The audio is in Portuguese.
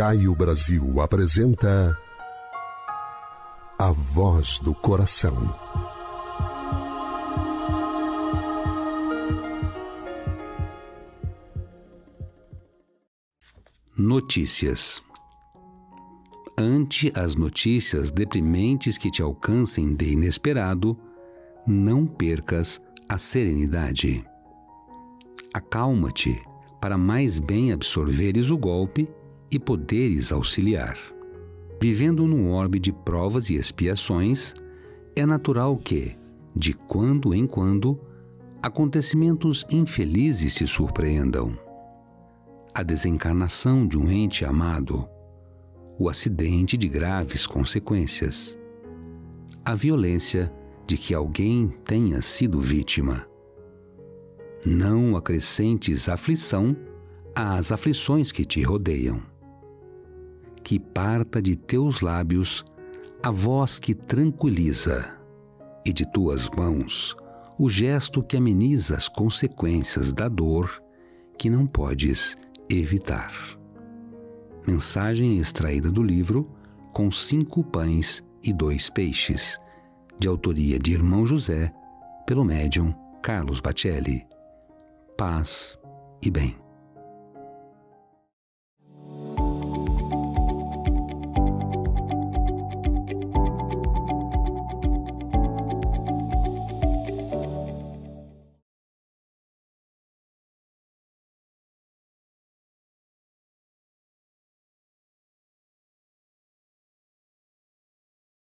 Caio Brasil apresenta A Voz do Coração. Notícias. Ante as notícias deprimentes que te alcancem de inesperado, não percas a serenidade. Acalma-te para mais bem absorveres o golpe e poderes auxiliar. Vivendo num orbe de provas e expiações, é natural que, de quando em quando, acontecimentos infelizes se surpreendam. A desencarnação de um ente amado, o acidente de graves consequências, a violência de que alguém tenha sido vítima não acrescentes aflição às aflições que te rodeiam. Que parta de teus lábios a voz que tranquiliza, e de tuas mãos o gesto que ameniza as consequências da dor que não podes evitar. Mensagem extraída do livro Com Cinco Pães e Dois Peixes, de autoria de Irmão José, pelo médium Carlos Bacelli paz e bem.